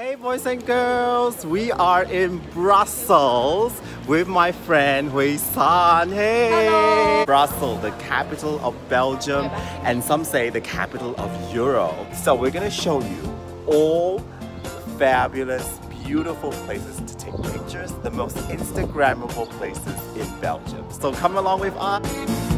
Hey boys and girls, we are in Brussels with my friend Hui San. Hey! Hello. Brussels, the capital of Belgium, and some say the capital of Europe. So we're gonna show you all fabulous, beautiful places to take pictures, the most Instagrammable places in Belgium. So come along with us.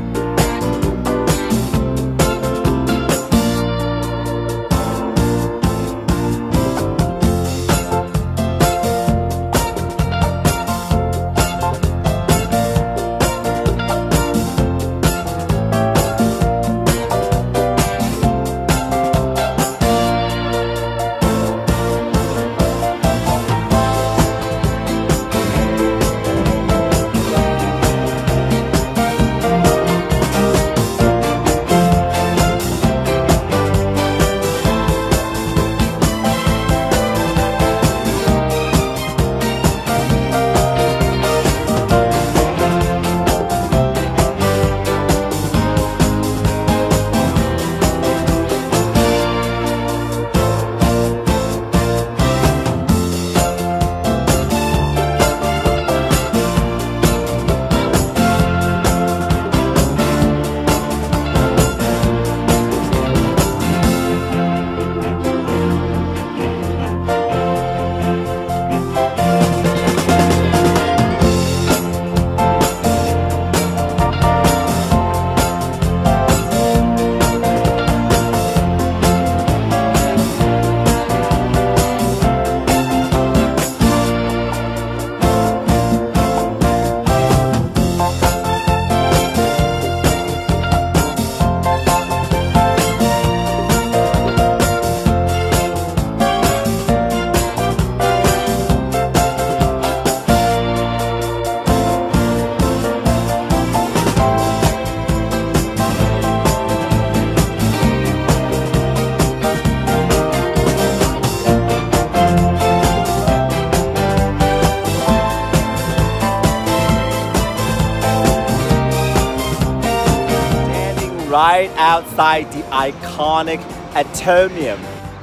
Right outside the iconic Atomium,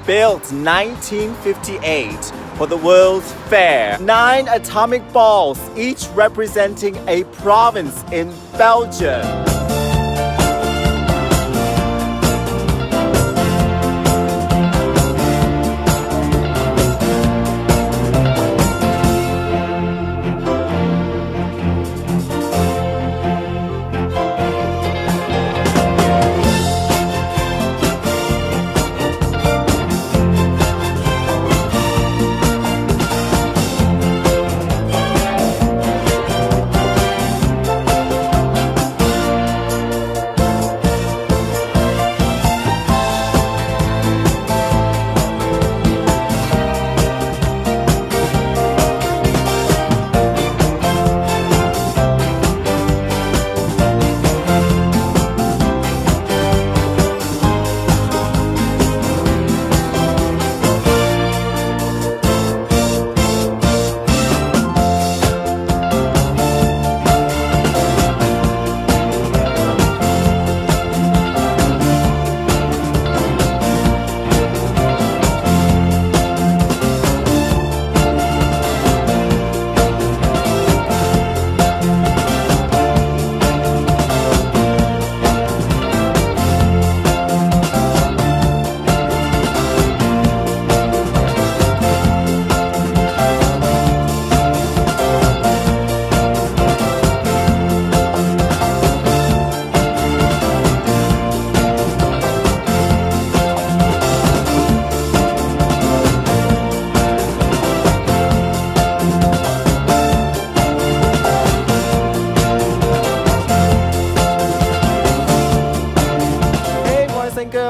built 1958 for the World's Fair. Nine atomic balls, each representing a province in Belgium.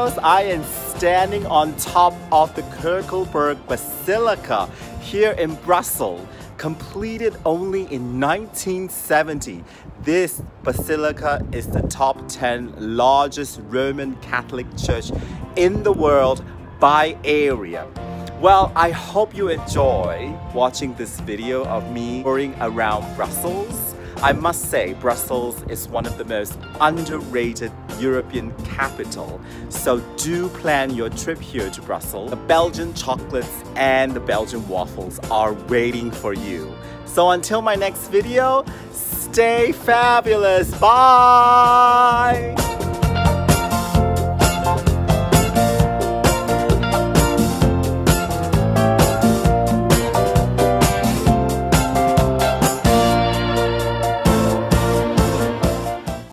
Girls, I am standing on top of the Koekelberg Basilica here in Brussels, completed only in 1970. This basilica is the top 10 largest Roman Catholic church in the world by area. Well, I hope you enjoy watching this video of me touring around Brussels. I must say, Brussels is one of the most underrated European capital. So do plan your trip here to Brussels. The Belgian chocolates and the Belgian waffles are waiting for you. So until my next video, stay fabulous. Bye!